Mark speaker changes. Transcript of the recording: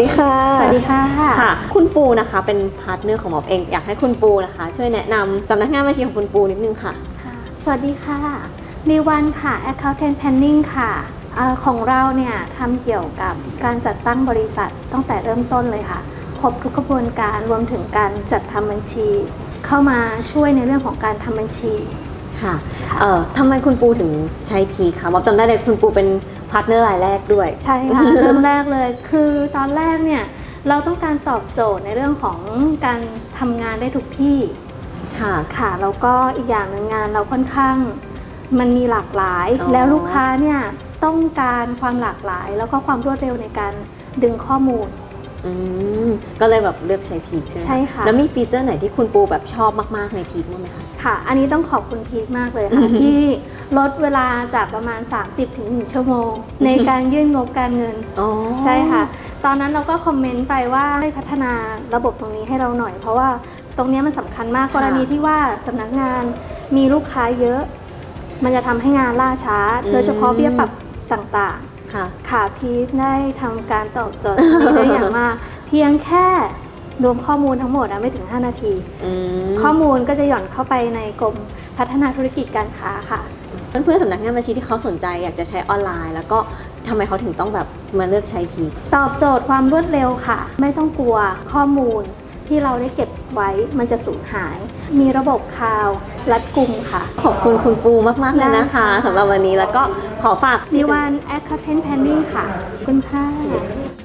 Speaker 1: ดีค่ะ
Speaker 2: ค่ะ คุณปูนะคะเป็นพาร์ทเนอร์ของหมอเอง อยากให้คุณปูนะคะ ช่วยแนะนำสำนักงานบัญชีของคุณปูนิดนึงค่ะ
Speaker 1: ค่ะสวัสดีค่ะ บีวันค่ะ Accountant Planning ค่ะเออของเราเนี่ยทำเกี่ยวกับการจัดตั้งบริษัทตั้งแต่เริ่มต้นเลยค่ะ ครบทุกกระบวนการรวมถึงการจัดทำบัญชี เข้ามาช่วยในเรื่องของการทำบัญชี
Speaker 2: ค่ะ เอ่อทำไมคุณปูถึงใช้ PEAK คะหมอจำได้เลยคุณปูเป็น พาร์ทเนอร์รายแรกด้วย
Speaker 1: ใช่ค่ะ เริ่มแรกเลย คือตอนแรกเนี่ย เราต้องการตอบโจทย์ในเรื่องของการทำงานได้ทุกที่
Speaker 2: ค่ะ
Speaker 1: ค่ะแล้วก็อีกอย่างหนึ่งงานเราค่อนข้างมันมีหลากหลาย
Speaker 2: อ๋อ
Speaker 1: แล้วลูกค้าเนี่ยต้องการความหลากหลาย แล้วก็ความรวดเร็วในการดึงข้อมูล
Speaker 2: อืมก็เลยแบบเลือกใช้ PEAK ใช่ไหม
Speaker 1: ใช่ค่ะ
Speaker 2: แล้วมีฟีเจอร์ไหนที่คุณปูแบบชอบมากๆใน PEAK บ้างไหมคะ
Speaker 1: ค่ะ อันนี้ต้องขอบคุณ PEAK มากเลยค่ะ ที่ลดเวลาจากประมาณ 30ถึง1ชั่วโมง ในการยื่นงบการเงิน
Speaker 2: อ๋อ
Speaker 1: ใช่ค่ะ ตอนนั้นเราก็คอมเมนต์ไปว่าให้พัฒนาระบบตรงนี้ให้เราหน่อย เพราะว่าตรงเนี้ยมันสำคัญมากกรณีที่ว่าสำนักงานมีลูกค้าเยอะ มันจะทำให้งานล่าช้า โดยเฉพาะเบี้ยปรับต่าง
Speaker 2: ค่ะ
Speaker 1: ๆค่ะพีทได้ทำการตอบโจทย์ตรงนี้ได้อย่างมาก เพียงแค่รวมข้อมูลทั้งหมดอะไม่ถึง 5 นาที
Speaker 2: อืม
Speaker 1: ข้อมูลก็จะหย่อนเข้าไปในกรมพัฒนาธุรกิจการค้าค่ะ
Speaker 2: เพื่อนๆสำนักงานบัญชีที่เขาสนใจอยากจะใช้ออนไลน์ แล้วก็ทำไมเขาถึงต้องแบบมาเลือกใช้พีค
Speaker 1: ตอบโจทย์ความรวดเร็วค่ะ ไม่ต้องกลัวข้อมูล ที่เราได้เก็บไว้มันจะสูญหาย มีระบบคลาวด์รัดกุมค่ะ
Speaker 2: ขอบคุณคุณปูมาก ๆ เลยนะคะ
Speaker 1: ได้ค่ะ
Speaker 2: สำหรับวันนี้แล้วก็ขอฝาก
Speaker 1: มีวัน Accountant Planning ค่ะขอบคุณค่ะ